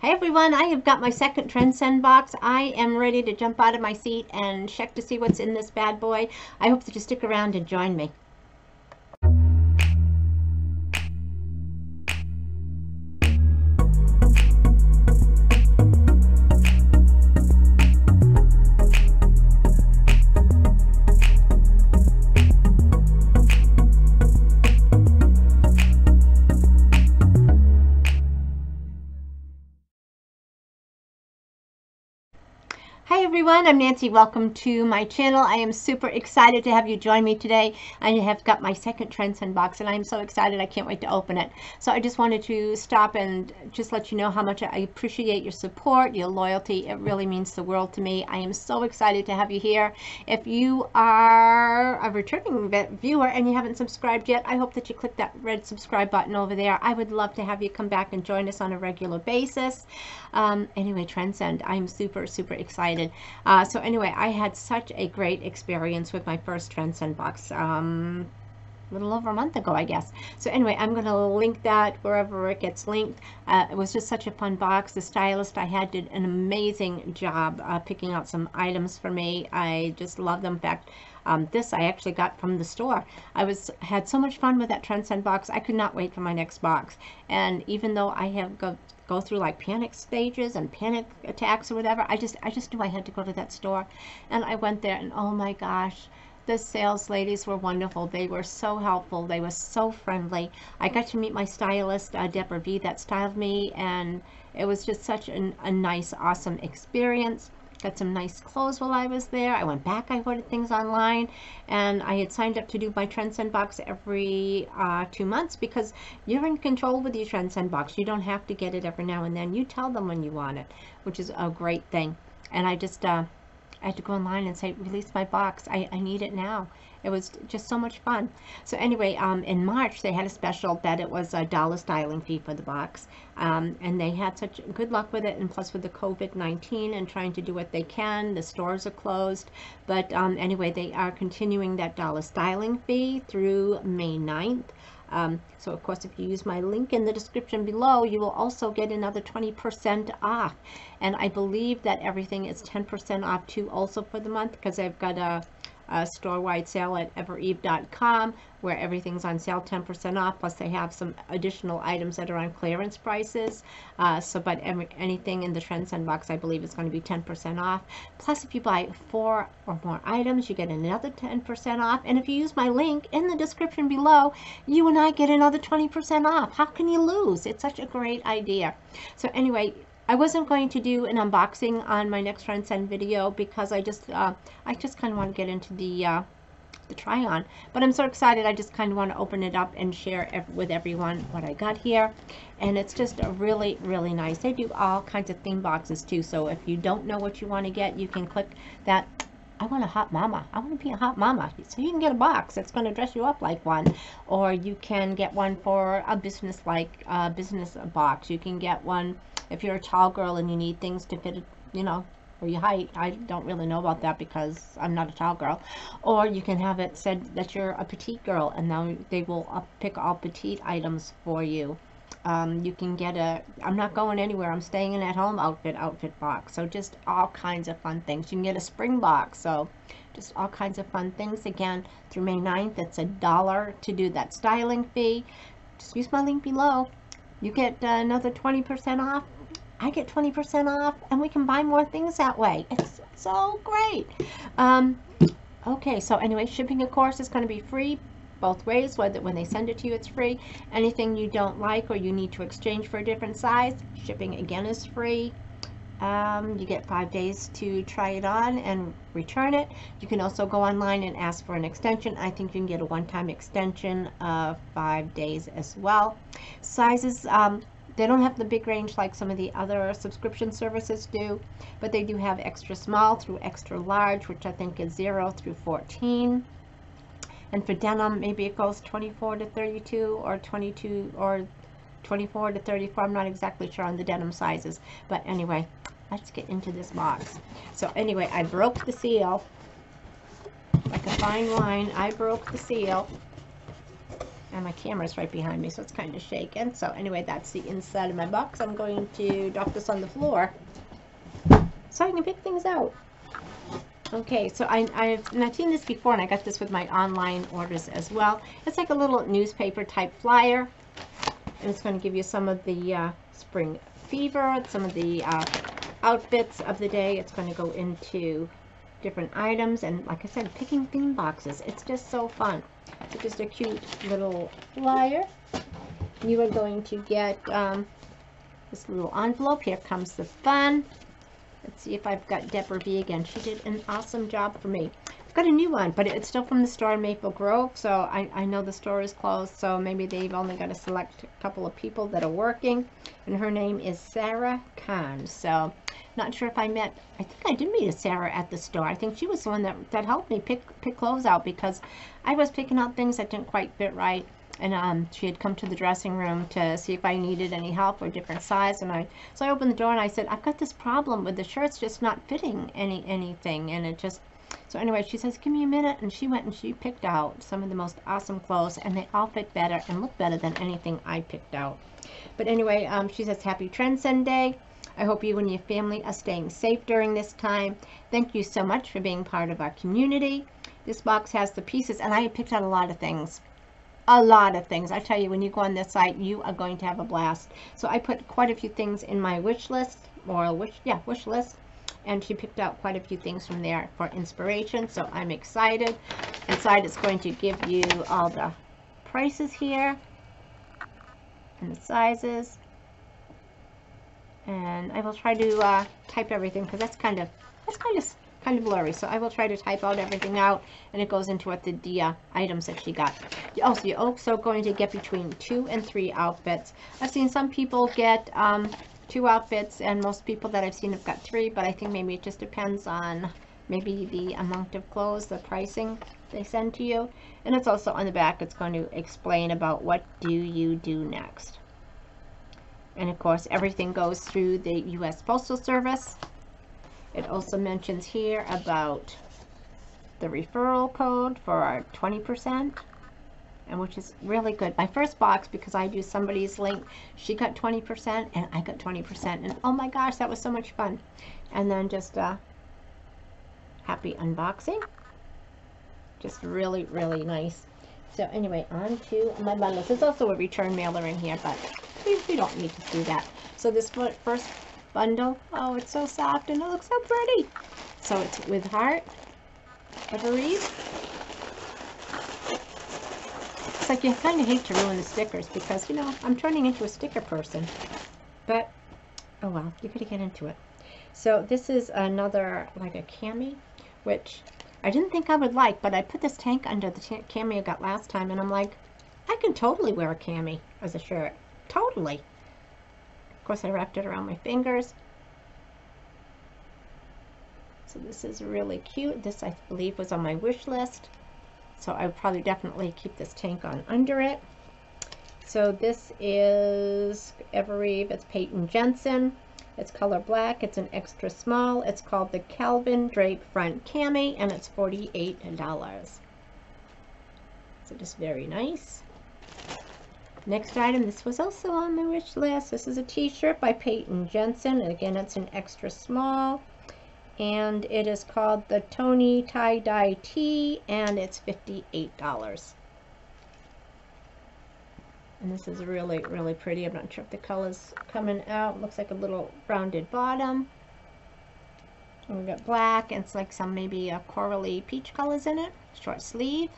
Hi everyone, I have got my second Trendsend box. I am ready to jump out of my seat and check to see what's in this bad boy. I hope that you stick around and join me. Everyone, I'm Nancy. Welcome to my channel. I am super excited to have you join me today. I have got my second Trendsend box and I'm so excited I can't wait to open it. So I just wanted to stop and just let you know how much I appreciate your support, your loyalty. It really means the world to me. I am so excited to have you here. If you are a returning viewer and you haven't subscribed yet, I hope that you click that red subscribe button over there. I would love to have you come back and join us on a regular basis. Um, anyway, Trendsend, I'm super, super excited. Uh, so anyway, I had such a great experience with my first Trendsend box. Um, a little over a month ago, I guess. So anyway, I'm going to link that wherever it gets linked. Uh, it was just such a fun box. The stylist I had did an amazing job uh, picking out some items for me. I just love them. In fact, um, this I actually got from the store. I was had so much fun with that Trendsend box. I could not wait for my next box. And even though I have go, go through like panic stages and panic attacks or whatever, I just I just knew I had to go to that store. And I went there and oh my gosh, the sales ladies were wonderful. They were so helpful. They were so friendly. I got to meet my stylist, uh, Debra V, that styled me, and it was just such an, a nice, awesome experience. Got some nice clothes while I was there. I went back, I ordered things online, and I had signed up to do my Trendsend box every uh, two months because you're in control with your Trendsend box. You don't have to get it every now and then. You tell them when you want it, which is a great thing. And I just, uh, I had to go online and say, release my box. I, I need it now. It was just so much fun. So anyway, um, in March, they had a special that it was a dollar styling fee for the box. Um, and they had such good luck with it. And plus with the COVID-19 and trying to do what they can, the stores are closed. But um, anyway, they are continuing that dollar styling fee through May 9th. Um, so of course, if you use my link in the description below, you will also get another 20% off. And I believe that everything is 10% off too also for the month because I've got a uh, store-wide sale at evereve.com where everything's on sale 10% off plus they have some additional items that are on clearance prices. Uh, so but every, anything in the Trendsend box I believe is going to be 10% off. Plus if you buy four or more items you get another 10% off. And if you use my link in the description below you and I get another 20% off. How can you lose? It's such a great idea. So anyway I wasn't going to do an unboxing on my next Trendsend video because I just uh, I just kind of want to get into the uh, the try on but I'm so excited I just kind of want to open it up and share ev with everyone what I got here and it's just a really really nice they do all kinds of theme boxes too so if you don't know what you want to get you can click that I want a hot mama. I want to be a hot mama. So you can get a box that's going to dress you up like one. Or you can get one for a business like uh, business box. You can get one if you're a tall girl and you need things to fit, you know, for your height. I don't really know about that because I'm not a tall girl. Or you can have it said that you're a petite girl and now they will pick all petite items for you. Um, you can get a, I'm not going anywhere, I'm staying in at home outfit, outfit box. So just all kinds of fun things. You can get a spring box. So just all kinds of fun things. Again, through May 9th, it's a dollar to do that styling fee. Just use my link below. You get uh, another 20% off. I get 20% off and we can buy more things that way. It's so great. Um, okay, so anyway, shipping of course is going to be free both ways whether when they send it to you it's free. Anything you don't like or you need to exchange for a different size shipping again is free. Um, you get five days to try it on and return it. You can also go online and ask for an extension. I think you can get a one-time extension of five days as well. Sizes um, they don't have the big range like some of the other subscription services do, but they do have extra small through extra large, which I think is 0 through 14. And for denim, maybe it goes 24 to 32 or 22 or 24 to 34. I'm not exactly sure on the denim sizes. But anyway, let's get into this box. So anyway, I broke the seal. Like a fine wine, I broke the seal. And my camera's right behind me, so it's kind of shaking. So anyway, that's the inside of my box. I'm going to drop this on the floor so I can pick things out. Okay, so I, I've, and I've seen this before, and I got this with my online orders as well. It's like a little newspaper type flyer, and it's going to give you some of the uh, spring fever, some of the uh, outfits of the day. It's going to go into different items, and like I said, picking theme boxes. It's just so fun. Just a cute little flyer. You are going to get um, this little envelope. Here comes the fun. Let's see if I've got Debra V again. She did an awesome job for me. I've got a new one, but it's still from the store in Maple Grove, so I, I know the store is closed, so maybe they've only got to select a couple of people that are working, and her name is Sarah Khan. So, not sure if I met, I think I did meet a Sarah at the store. I think she was the one that, that helped me pick, pick clothes out because I was picking out things that didn't quite fit right. And um, she had come to the dressing room to see if I needed any help or different size. And I so I opened the door and I said I've got this problem with the shirts just not fitting any anything. And it just so anyway she says give me a minute. And she went and she picked out some of the most awesome clothes and they all fit better and look better than anything I picked out. But anyway um, she says happy Trendsend Day I hope you and your family are staying safe during this time. Thank you so much for being part of our community. This box has the pieces, and I picked out a lot of things a lot of things. I tell you, when you go on this site, you are going to have a blast. So I put quite a few things in my wish list, or wish, yeah, wish list. And she picked out quite a few things from there for inspiration. So I'm excited. Inside, it's going to give you all the prices here and the sizes. And I will try to uh, type everything because that's kind of that's kind of kind of blurry. So I will try to type out everything out and it goes into what the, the uh, items that she got. Also, you're also going to get between two and three outfits. I've seen some people get um, two outfits and most people that I've seen have got three, but I think maybe it just depends on maybe the amount of clothes, the pricing they send to you. And it's also on the back, it's going to explain about what do you do next. And of course, everything goes through the U.S. Postal Service. It also mentions here about the referral code for our 20% and which is really good. My first box, because I do somebody's link, she got 20% and I got 20%. And oh my gosh, that was so much fun. And then just a happy unboxing. Just really, really nice. So anyway, on to my bundles. There's also a return mailer in here, but we, we don't need to do that. So this first bundle. Oh, it's so soft and it looks so pretty. So it's with heart, Evereve. It's like you kind of hate to ruin the stickers because, you know, I'm turning into a sticker person. But, oh well, you gotta get into it. So this is another, like a cami, which I didn't think I would like, but I put this tank under the cami I got last time, and I'm like, I can totally wear a cami as a shirt. Totally Of course, I wrapped it around my fingers. So this is really cute. This, I believe, was on my wish list. So I would probably definitely keep this tank on under it. So this is Evereve. It's Peyton Jensen. It's color black. It's an extra small. It's called the Calvin Drape Front Cami, and it's $48. So just very nice. Next item, this was also on my wish list. This is a t-shirt by Peyton Jensen. Again, it's an extra small. And it is called the Toni Tie-Dye Tee, and it's $58. And this is really, really pretty. I'm not sure if the color's coming out. Looks like a little rounded bottom. And we've got black, and it's like some maybe a corally peach colors in it. Short sleeve.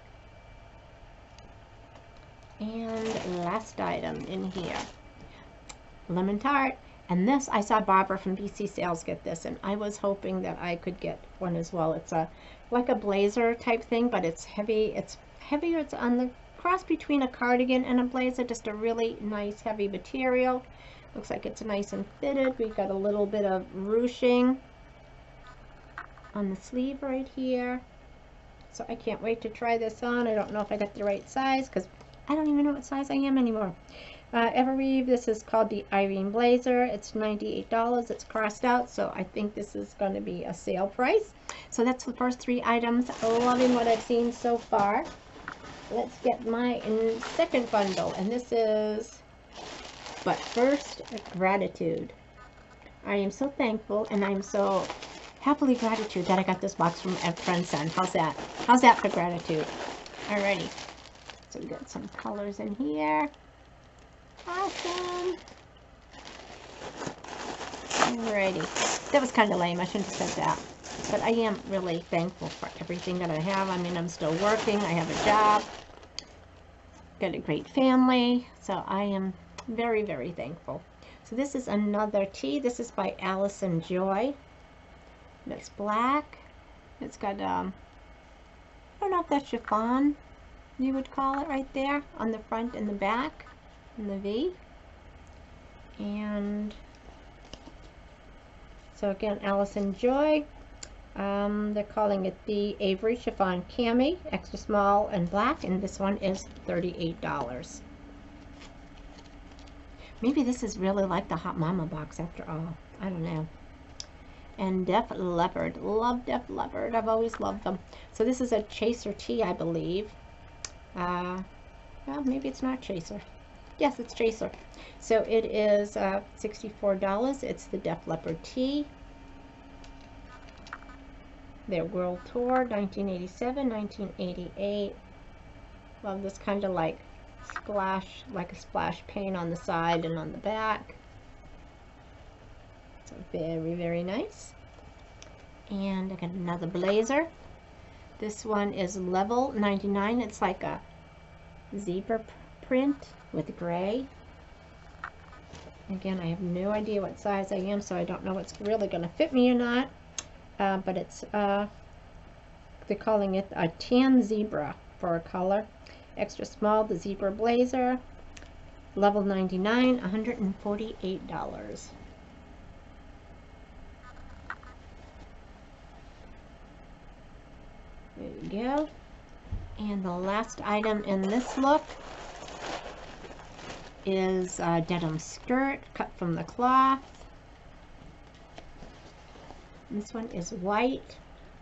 And last item in here, lemon tart. And this, I saw Barbara from BC Sales get this, and I was hoping that I could get one as well. It's a like a blazer type thing, but it's heavy. It's heavier. It's on the cross between a cardigan and a blazer. Just a really nice heavy material. Looks like it's nice and fitted. We've got a little bit of ruching on the sleeve right here. So I can't wait to try this on. I don't know if I got the right size because I don't even know what size I am anymore. Uh, Evereve, this is called the Irene Blazer. It's $98. It's crossed out, so I think this is going to be a sale price. So that's the first three items. Loving what I've seen so far. let's get my second bundle. And this is, but first, gratitude. I am so thankful and I'm so happily gratitude that I got this box from Ed Friendson. How's that? How's that for gratitude? Alrighty. So we got some colors in here. Awesome. Alrighty. That was kind of lame. I shouldn't have said that. But I am really thankful for everything that I have. I mean, I'm still working. I have a job. Got a great family. So I am very, very thankful. So this is another tea. This is by Allison Joy. It's black. It's got, um, I don't know if that's chiffon, you would call it right there, on the front and the back, in the V. And so again, Allison Joy. Um, they're calling it the Avery Chiffon Cami, extra small and black, and this one is $38. Maybe this is really like the Hot Mama box after all. I don't know. And Def Leppard. Love Def Leppard. I've always loved them. So this is a Chaser tea, I believe. Uh, well, maybe it's not Chaser. Yes, it's Chaser. So it is uh, $64. It's the Def Leppard tea. Their World Tour, 1987, 1988. Love this kind of like splash, like a splash paint on the side and on the back. So very, very nice. And I got another blazer. This one is level 99. It's like a zebra print with gray. Again, I have no idea what size I am, so I don't know what's really going to fit me or not. Uh, but it's, uh, they're calling it a tan zebra for a color. Extra small, the zebra blazer. Level 99, $148. Go. And the last item in this look is a denim skirt Kut From The Kloth. This one is white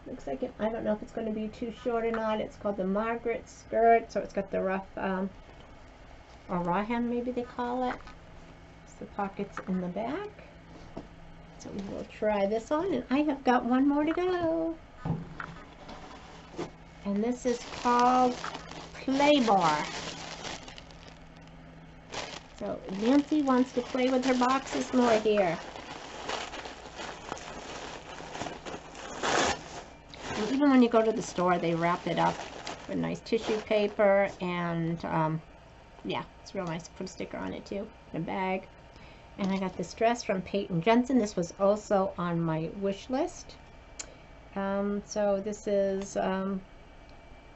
looks like it, I don't know if it's going to be too short or not. It's called the Margaret skirt, so it's got the rough, um, or raw hem maybe they call it. It's the pockets in the back. So we will try this on, and I have got one more to go. And this is called Play Bar. So Nancy wants to play with her boxes more here. And even when you go to the store, they wrap it up with nice tissue paper. And um, yeah, it's real nice to put a sticker on it too, in a bag. And I got this dress from Peyton Jensen. This was also on my wish list. Um, so this is um,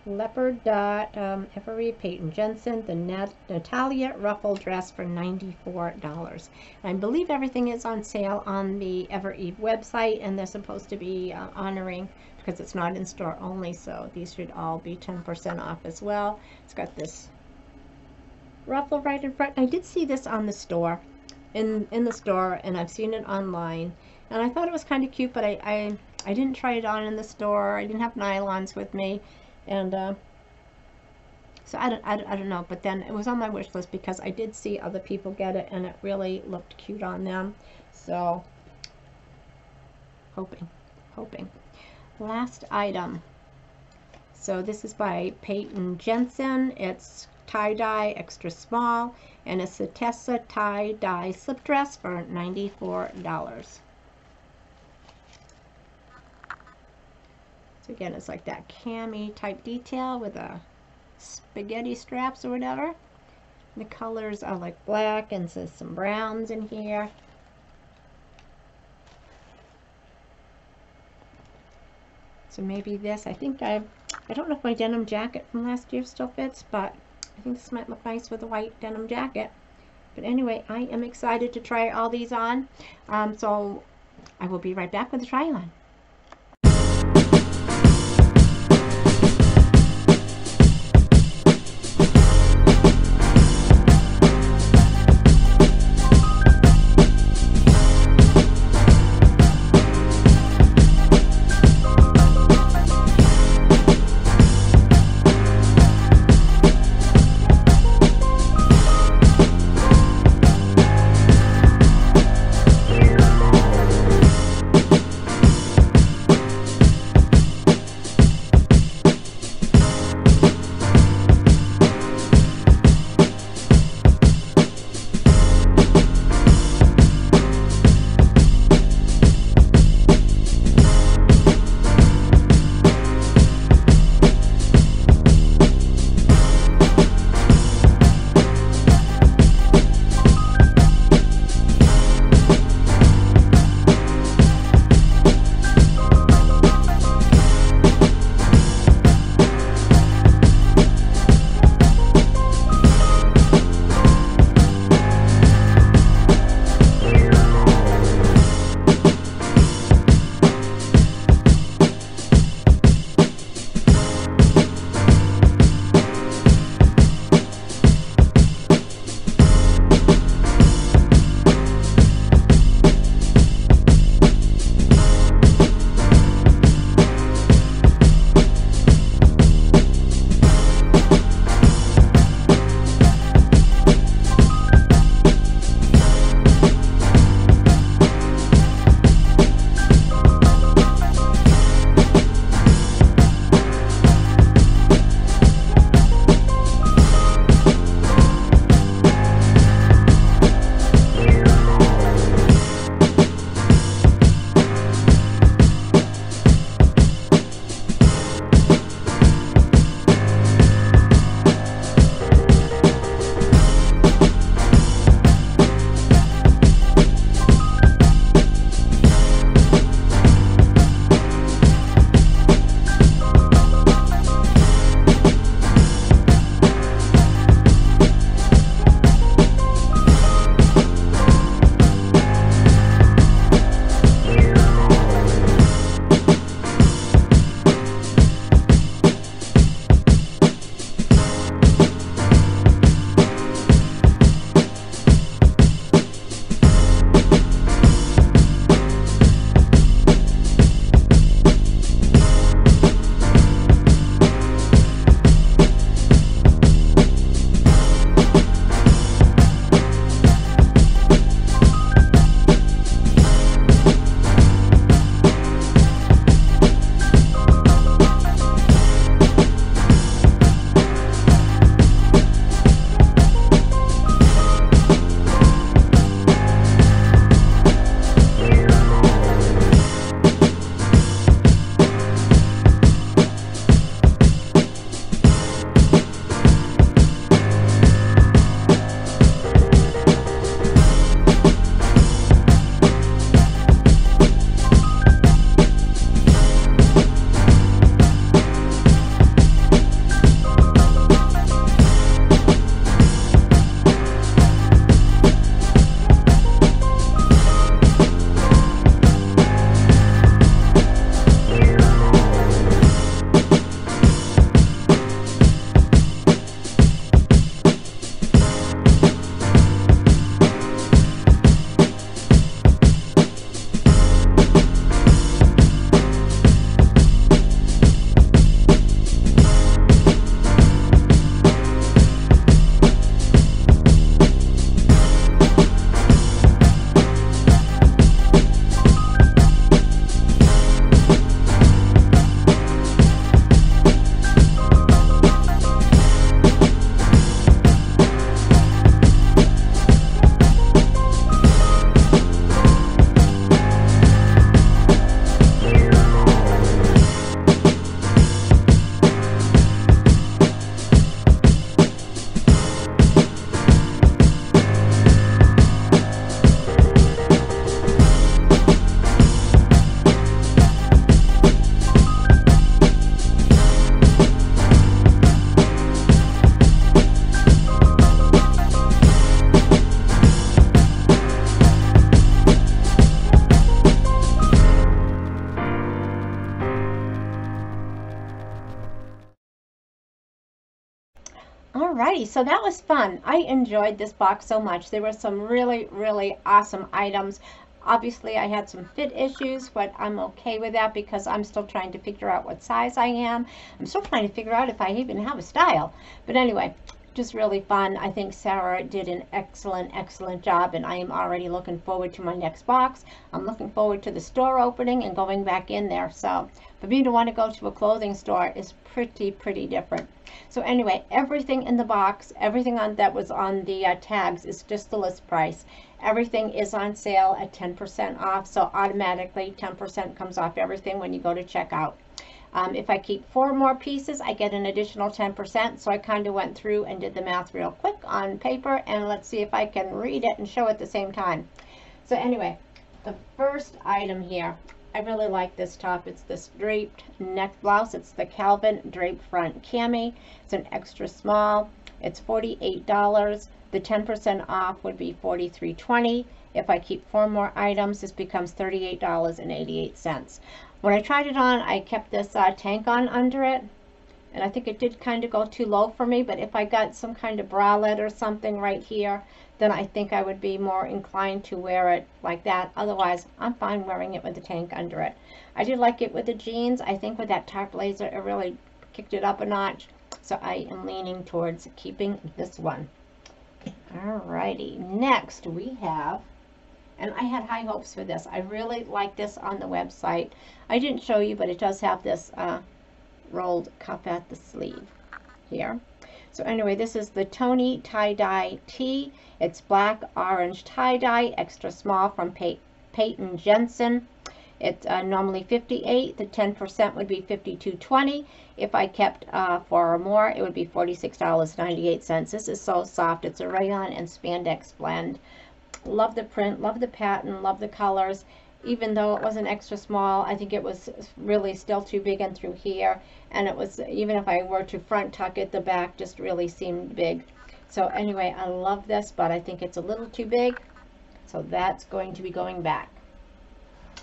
Leopard Dot um, Peyton Jensen, the Nat Natalia Ruffle dress for $94. I believe everything is on sale on the Evereve website, and they're supposed to be uh, honoring because it's not in store only, so these should all be 10% off as well. It's got this ruffle right in front. I did see this on the store, in, in the store, and I've seen it online. And I thought it was kind of cute, but I, I, I didn't try it on in the store. I didn't have nylons with me. And uh, so I don't, I, I don't know. But then it was on my wish list because I did see other people get it, and it really looked cute on them. So, hoping, hoping last item. So this is by Peyton Jensen. It's tie-dye extra small and it's a Tessa tie-dye slip dress for $94. Again, it's like that cami type detail with a spaghetti straps or whatever. The colors are like black and some browns in here. So maybe this, I think I, I don't know if my denim jacket from last year still fits, but I think this might look nice with a white denim jacket. But anyway, I am excited to try all these on. Um, so I will be right back with the try on. So that was fun. I enjoyed this box so much. There were some really, really awesome items. Obviously, I had some fit issues, but I'm okay with that because I'm still trying to figure out what size I am. I'm still trying to figure out if I even have a style. But anyway, just really fun. I think Sarah did an excellent, excellent job, and I am already looking forward to my next box. I'm looking forward to the store opening and going back in there. So for me to want to go to a clothing store is pretty, pretty different. So anyway, everything in the box, everything on that was on the uh, tags is just the list price. Everything is on sale at 10% off, so automatically 10% comes off everything when you go to checkout. Um, if I keep four more pieces, I get an additional 10%. So I kind of went through and did the math real quick on paper. And let's see if I can read it and show at the same time. So anyway, the first item here, I really like this top. It's this draped neck blouse. It's the Calvin draped front cami. It's an extra small. It's $48. The 10% off would be $43.20. If I keep four more items, this becomes $38.88. When I tried it on, I kept this uh, tank on under it. And I think it did kind of go too low for me. But if I got some kind of bralette or something right here, then I think I would be more inclined to wear it like that. Otherwise, I'm fine wearing it with the tank under it. I do like it with the jeans. I think with that top blazer, it really kicked it up a notch. So I am leaning towards keeping this one. Alrighty, next we have and I had high hopes for this. I really like this on the website. I didn't show you, but it does have this uh, rolled cuff at the sleeve here. So anyway, this is the Toni tie-dye tee. It's black orange tie-dye, extra small from Pey Peyton Jensen. It's uh, normally 58. The 10% would be 52.20. If I kept uh, four or more, it would be $46.98. This is so soft. It's a rayon and spandex blend. Love the print, love the pattern, love the colors. Even though it was an extra small, I think it was really still too big and through here. And it was, even if I were to front tuck it, the back just really seemed big. So anyway, I love this, but I think it's a little too big. So that's going to be going back.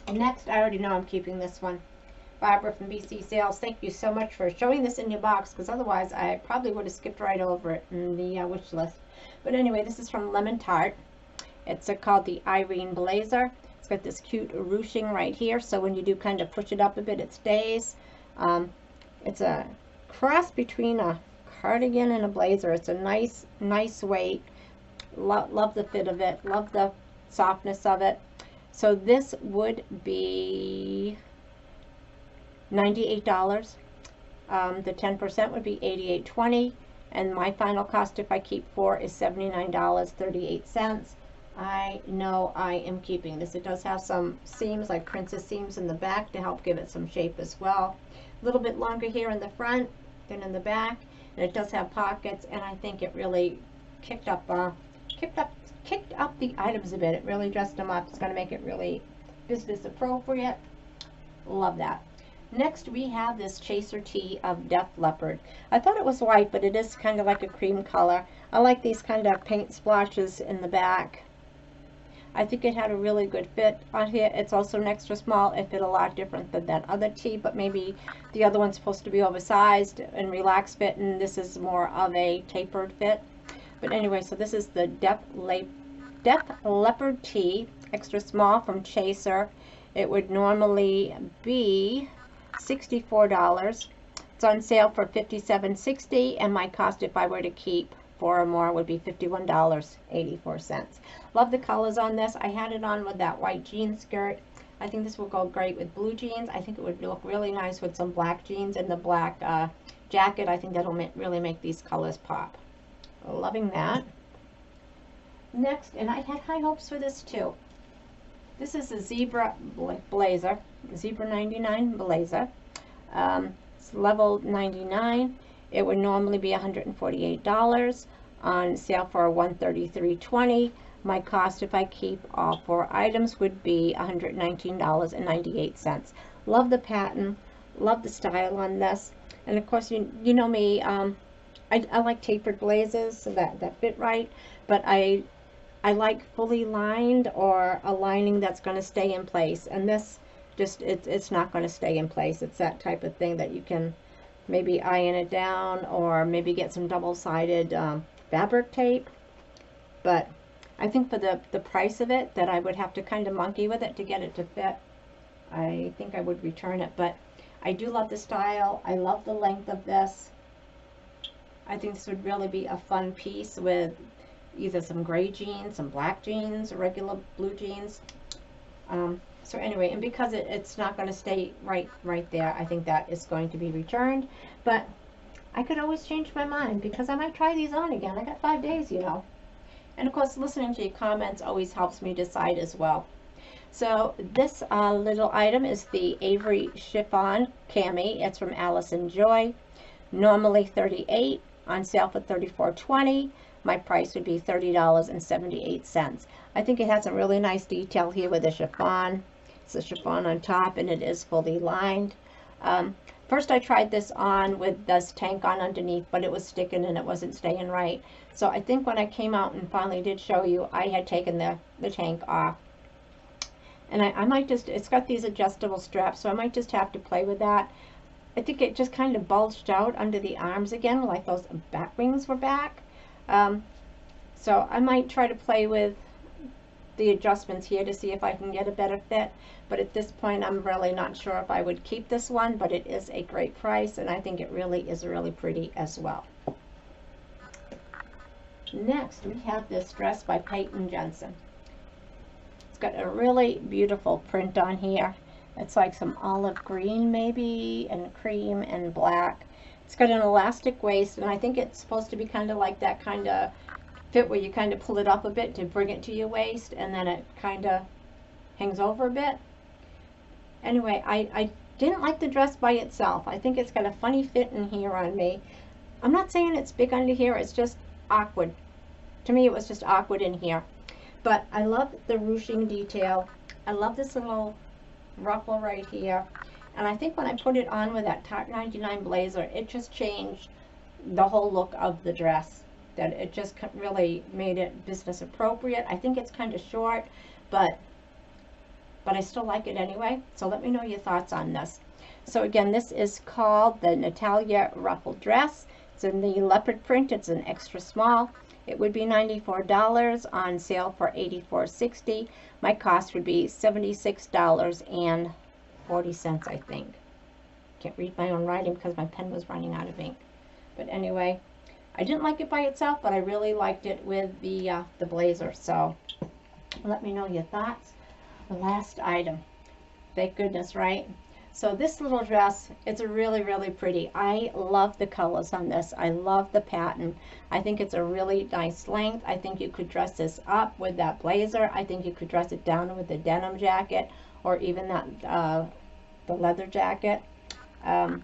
And next, I already know I'm keeping this one. Barbara from BC Sales, thank you so much for showing this in your box, because otherwise I probably would have skipped right over it in the uh, wish list. But anyway, this is from Lemon Tart. It's called the Irene Blazer. Got this cute ruching right here, so when you do kind of push it up a bit, it stays. Um, it's a cross between a cardigan and a blazer. It's a nice, nice weight. Lo love the fit of it. Love the softness of it. So this would be $98. Um, the 10% would be $88.20 and my final cost if I keep four is $79.38. I know I am keeping this. It does have some seams, like princess seams in the back to help give it some shape as well. A little bit longer here in the front than in the back. And it does have pockets, and I think it really kicked up, uh, kicked up, kicked up the items a bit. It really dressed them up. It's going to make it really business appropriate. Love that. Next, we have this Chaser Tee of Def Leppard. I thought it was white, but it is kind of like a cream color. I like these kind of paint splotches in the back. I think it had a really good fit on here. It's also an extra small. It fit a lot different than that other tee, but maybe the other one's supposed to be oversized and relaxed fit, and this is more of a tapered fit. But anyway, so this is the Def, Le Def Leppard tee, extra small from Chaser. It would normally be $64. It's on sale for $57.60, and my cost if I were to keep four or more would be $51.84. Love the colors on this. I had it on with that white jean skirt. I think this will go great with blue jeans. I think it would look really nice with some black jeans and the black uh, jacket. I think that'll really make these colors pop. Loving that. Next, and I had high hopes for this too. This is a zebra blazer, zebra 99 blazer. Um, it's level 99. It would normally be $148 on sale for $133.20. My cost if I keep all four items would be $119.98. Love the pattern, love the style on this. And of course, you, you know me, um, I, I like tapered blazers so that, that fit right, but I I like fully lined or a lining that's going to stay in place. And this just, it's, it's not going to stay in place. It's that type of thing that you can maybe iron it down or maybe get some double-sided um, fabric tape. But I think for the, the price of it, that I would have to kind of monkey with it to get it to fit. I think I would return it, but I do love the style. I love the length of this. I think this would really be a fun piece with either some gray jeans, some black jeans, regular blue jeans. Um, so anyway, and because it, it's not going to stay right right there, I think that is going to be returned. But I could always change my mind because I might try these on again. I got five days, you know. And of course, listening to your comments always helps me decide as well. So this uh, little item is the Avery Chiffon Cami. It's from Allison Joy. Normally 38 on sale for 34.20. My price would be $30.78. I think it has a really nice detail here with the chiffon. It's a chiffon on top and it is fully lined. Um, First I tried this on with this tank on underneath, but it was sticking and it wasn't staying right. So I think when I came out and finally did show you, I had taken the, the tank off. And I, I might just, it's got these adjustable straps, so I might just have to play with that. I think it just kind of bulged out under the arms again, like those back wings were back. Um, so I might try to play with the adjustments here to see if I can get a better fit. But at this point, I'm really not sure if I would keep this one, but it is a great price, and I think it really is really pretty as well. Next, we have this dress by Peyton Jensen. It's got a really beautiful print on here. It's like some olive green maybe, and cream and black. It's got an elastic waist, and I think it's supposed to be kind of like that kind of fit where you kind of pull it up a bit to bring it to your waist and then it kind of hangs over a bit. Anyway, I, I didn't like the dress by itself. I think it's got a funny fit in here on me. I'm not saying it's big under here, it's just awkward. To me, it was just awkward in here. But I love the ruching detail. I love this little ruffle right here. And I think when I put it on with that Tarte 99 blazer, it just changed the whole look of the dress that it just really made it business appropriate. I think it's kind of short, but but I still like it anyway. So let me know your thoughts on this. So again, this is called the Natalia Ruffle Dress. It's in the leopard print. It's an extra small. It would be $94 on sale for $84.60. My cost would be $76.40, I think. Can't read my own writing because my pen was running out of ink. But anyway, I didn't like it by itself, but I really liked it with the, uh, the blazer. So let me know your thoughts. The last item. Thank goodness, right? So this little dress, it's really, really pretty. I love the colors on this. I love the pattern. I think it's a really nice length. I think you could dress this up with that blazer. I think you could dress it down with the denim jacket or even that uh, the leather jacket. Um,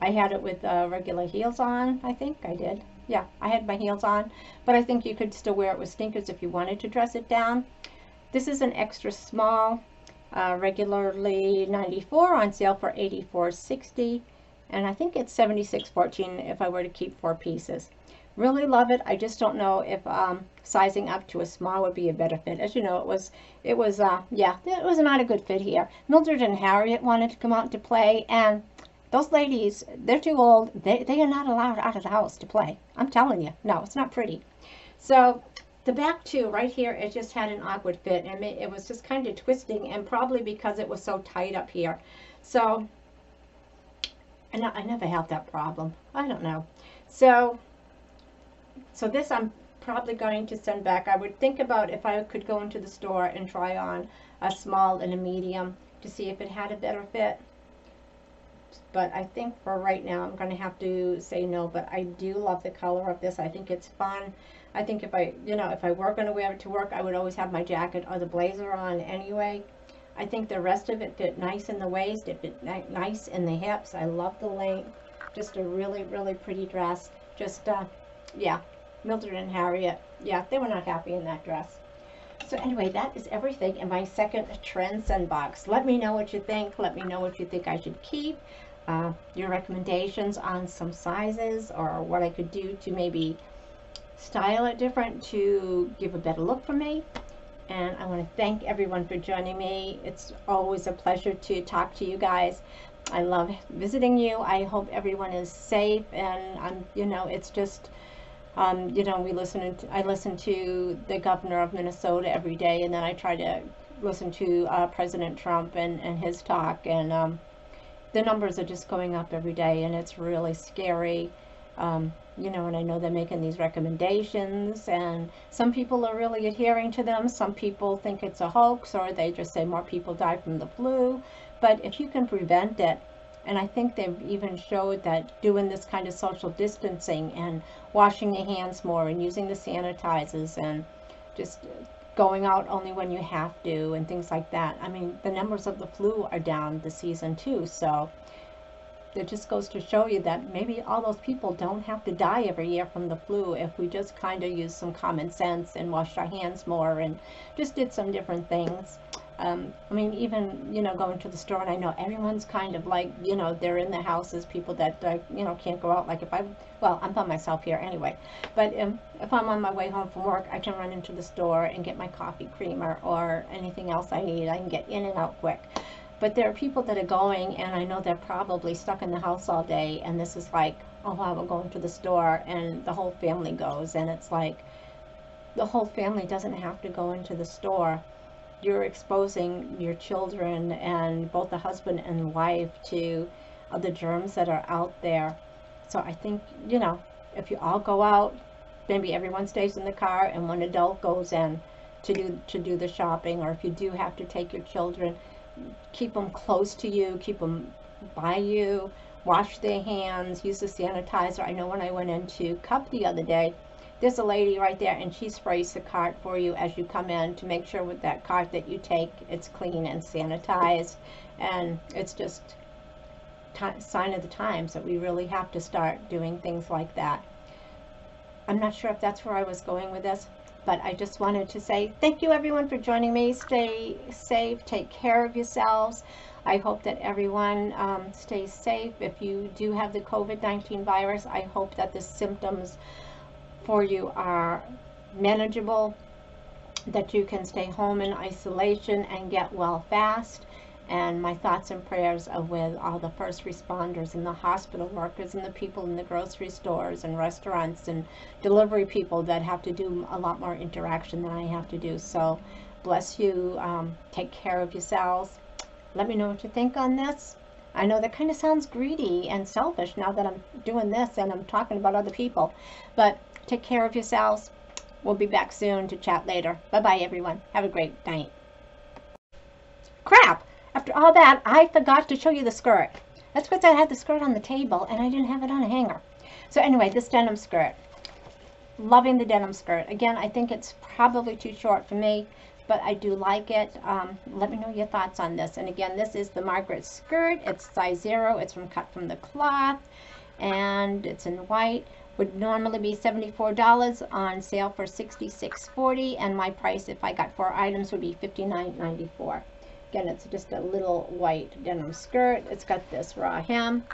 I had it with uh, regular heels on, I think I did. Yeah, I had my heels on, but I think you could still wear it with sneakers if you wanted to dress it down. This is an extra small, uh, regularly 94 on sale for 84.60, and I think it's 76.14 if I were to keep four pieces. Really love it. I just don't know if um, sizing up to a small would be a better fit. As you know, it was, it was, uh, yeah, it was not a good fit here. Mildred and Harriet wanted to come out to play, and those ladies, they're too old. They, they are not allowed out of the house to play. I'm telling you. No, it's not pretty. So the back too, right here, it just had an awkward fit. And it was just kind of twisting and probably because it was so tight up here. So, and I never had that problem. I don't know. So, so this I'm probably going to send back. I would think about if I could go into the store and try on a small and a medium to see if it had a better fit but I think for right now I'm going to have to say no, but I do love the color of this. I think it's fun. I think if I, you know, if I were going to wear it to work, I would always have my jacket or the blazer on anyway. I think the rest of it fit nice in the waist. It fit nice in the hips. I love the length. Just a really, really pretty dress. Just, uh, yeah, Mildred and Harriet. Yeah, they were not happy in that dress. So anyway, that is everything in my second Trendsend box. Let me know what you think. Let me know what you think I should keep your recommendations on some sizes or what I could do to maybe style it different to give a better look for me. and I want to thank everyone for joining me. It's always a pleasure to talk to you guys. I love visiting you. I hope everyone is safe, and I'm, you know, it's just, um, you know, we listen. To, I listen to the governor of Minnesota every day, and then I try to listen to uh, President Trump and and his talk, and um, the numbers are just going up every day, and it's really scary. Um, you know, and I know they're making these recommendations, and some people are really adhering to them. Some people think it's a hoax, or they just say more people die from the flu. But if you can prevent it, and I think they've even showed that doing this kind of social distancing and washing your hands more and using the sanitizers and just going out only when you have to and things like that. I mean, the numbers of the flu are down this season too, so it just goes to show you that maybe all those people don't have to die every year from the flu if we just kind of use some common sense and washed our hands more and just did some different things. Um, I mean, even, you know, going to the store, and I know everyone's kind of like, you know, they're in the houses, people that, uh, you know, can't go out. Like if I, well, I'm by myself here anyway, but if I'm on my way home from work, I can run into the store and get my coffee creamer or anything else I need. I can get in and out quick. But there are people that are going, and I know they're probably stuck in the house all day, and this is like, oh, wow, we're going to the store, and the whole family goes, and it's like, the whole family doesn't have to go into the store. You're exposing your children and both the husband and wife to the germs that are out there. So I think, you know, if you all go out, maybe everyone stays in the car and one adult goes in to do to do the shopping or if you do have to take your children keep them close to you, keep them by you, wash their hands, use the sanitizer. I know when I went into Cup the other day, there's a lady right there and she sprays the cart for you as you come in to make sure with that cart that you take it's clean and sanitized and it's just sign of the times that we really have to start doing things like that. I'm not sure if that's where I was going with this, but I just wanted to say thank you everyone for joining me. Stay safe, take care of yourselves. I hope that everyone um, stays safe. If you do have the COVID-19 virus, I hope that the symptoms for you are manageable, that you can stay home in isolation and get well fast and my thoughts and prayers are with all the first responders and the hospital workers and the people in the grocery stores and restaurants and delivery people that have to do a lot more interaction than I have to do. So bless you. Um, take care of yourselves. Let me know what you think on this. I know that kind of sounds greedy and selfish now that I'm doing this and I'm talking about other people. But take care of yourselves. We'll be back soon to chat later. Bye-bye, everyone. Have a great night. Crap! After all that, I forgot to show you the skirt. That's because I had the skirt on the table and I didn't have it on a hanger. So anyway, this denim skirt. Loving the denim skirt. Again, I think it's probably too short for me, but I do like it. Um, let me know your thoughts on this. And again, this is the Margaret skirt. It's size zero. It's from Kut from the Kloth, and it's in white. Would normally be $74 on sale for $66.40, and my price if I got four items would be $59.94. Again, it's just a little white denim skirt. It's got this raw hem.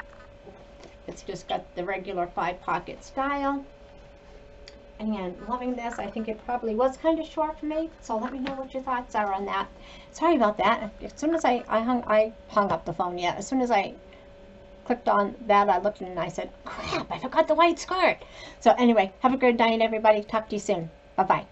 It's just got the regular five pocket style. And loving this. I think it probably was kind of short for me. So let me know what your thoughts are on that. Sorry about that. As soon as I, I hung I hung up the phone, yeah. As soon as I clicked on that, I looked and I said, crap, I forgot the white skirt. So anyway, have a great night, everybody. Talk to you soon. Bye-bye.